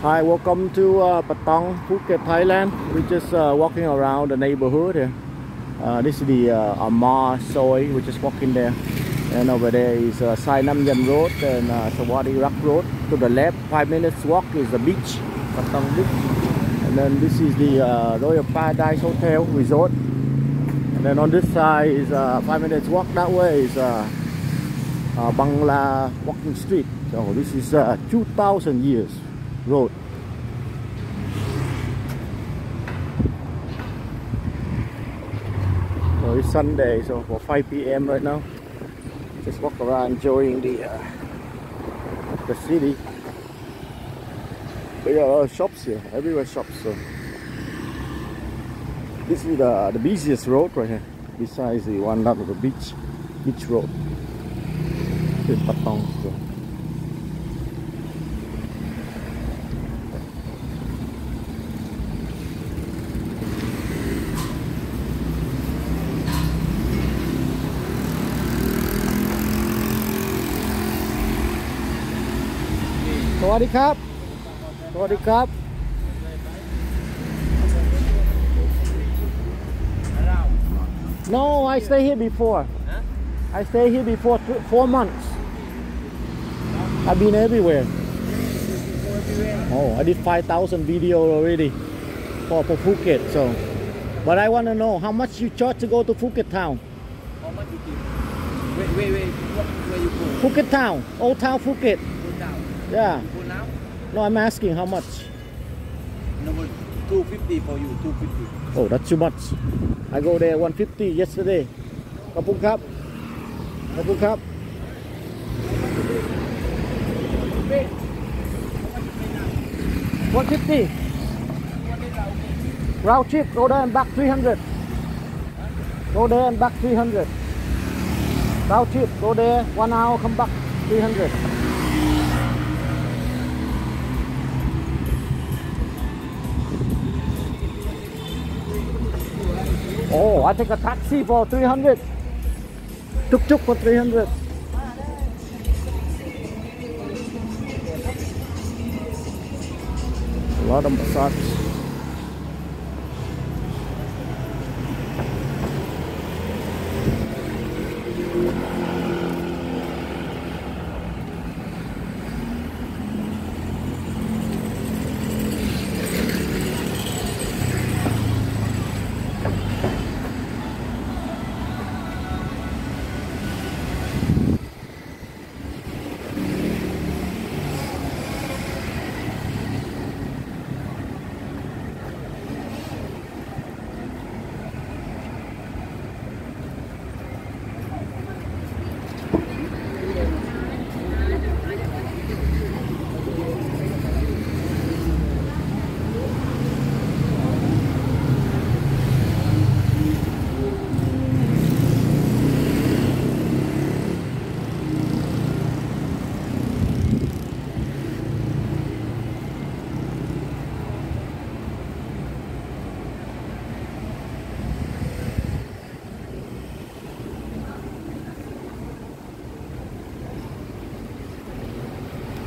Hi, welcome to uh, Patong, Phuket, Thailand. We're just uh, walking around the neighborhood here. Uh, this is the uh, Amar Soi. We're just walking there. And over there is uh, Sai Nam Yen Road and uh, Sawadi Rak Road. To the left, five minutes walk is the beach, Patong Beach. And then this is the uh, Royal Paradise Hotel Resort. And then on this side is uh, five minutes walk that way is uh, uh, Bangla Walking Street. So this is uh, 2,000 years road. So it's Sunday, so for 5 p.m. right now, just walk around enjoying the uh, the city. A lot of shops here, everywhere shops. So this is the the busiest road right here, besides the one that of the beach, beach road. In Patong. So. Sawadee Sawadee No, I stay here before. I stay here before four months. I've been everywhere. Oh, I did 5,000 video already for, for Phuket. So, but I want to know how much you charge to go to Phuket town. How much you? Wait, wait, wait. What, where you go? Phuket town, old town Phuket. Go down. Yeah. No, I'm asking how much. Number 250 for you, 250. Oh, that's too much. I go there 150 yesterday. ขอบคุณครับ ขอบคุณครับ 150 round trip go there and back 300 go there and back 300 round trip go there one hour come back 300 Oh, I take a taxi for 300. Tuk tuk for 300. A lot of massage.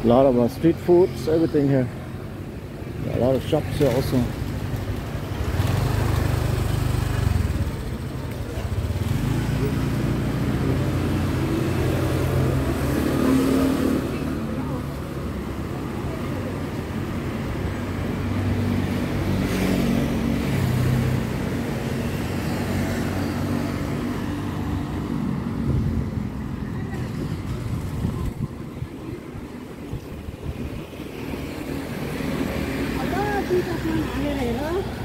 A lot of uh, street foods, everything here. A lot of shops here also. không có nói như này nữa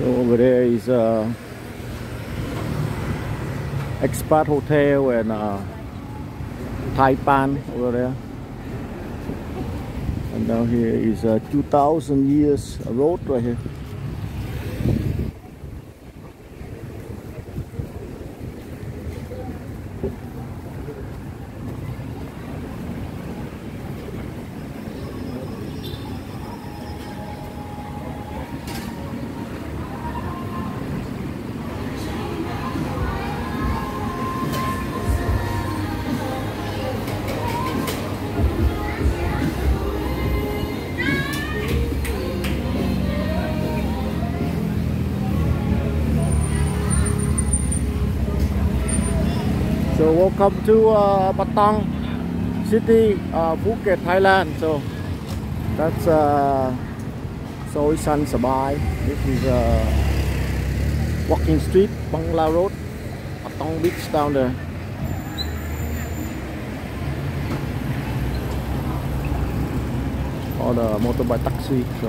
So over there is uh, Expat Hotel and uh, Taipan over there. And down here is a 2000 years road right here. So welcome to uh, Patong City, uh, Phuket, Thailand. So that's uh, Soi San Sabai. This is uh, walking street, Bangla Road, Patong Beach down there. Or the motorbike taxi. So